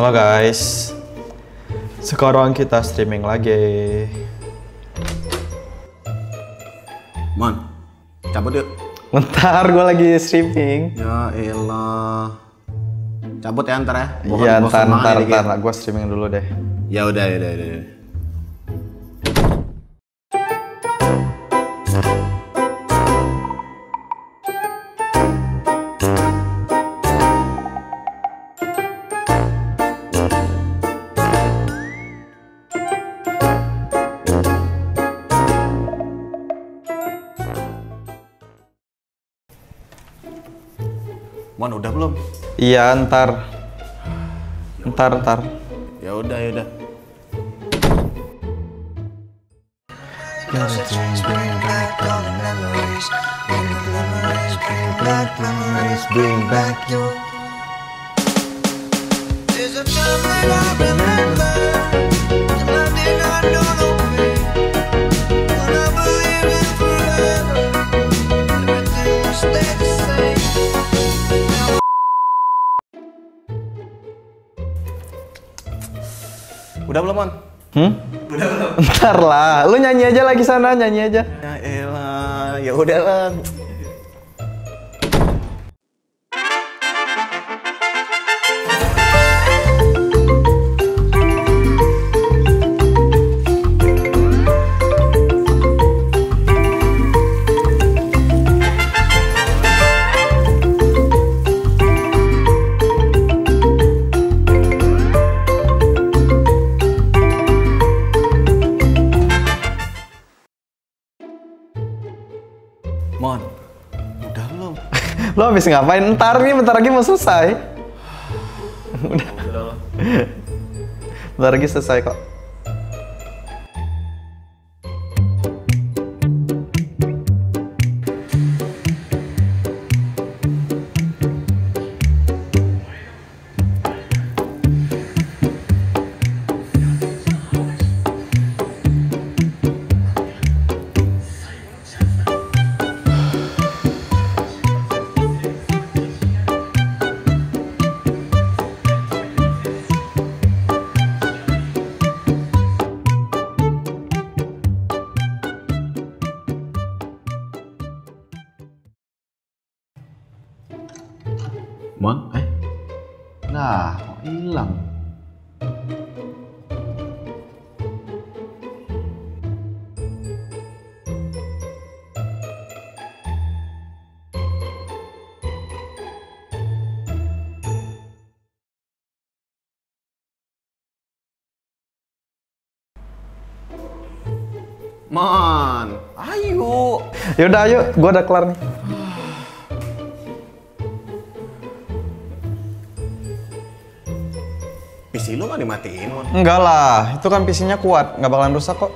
Halo guys, sekarang kita streaming lagi. Mon, cabut yuk. Bentar, gue lagi streaming. Ya elah. Cabut ya ntar ya. Iya, kan bosan ntar, ntar, ntar. Gue streaming dulu deh. Ya udah, ya udah, ya udah. Mon udah belum? Iya, ntar. Ntar, ntar. Ya udah, ya udah. There's a time that I remember, Udah belum, Mon? Hmm? Ntar lah, lu nyanyi aja lagi sana, nyanyi aja. Ya elah, ya udahlah. Lu habis ngapain? Ntar nih, bentar lagi mau selesai. Udah. Bentar lagi selesai kok. Mon, eh? Nah, kok hilang? Mon, ayo. Yaudah ayo, gua udah kelar nih. PC lu nggak dimatiin, Mon? Enggak lah, itu kan PC-nya kuat, nggak bakalan rusak kok.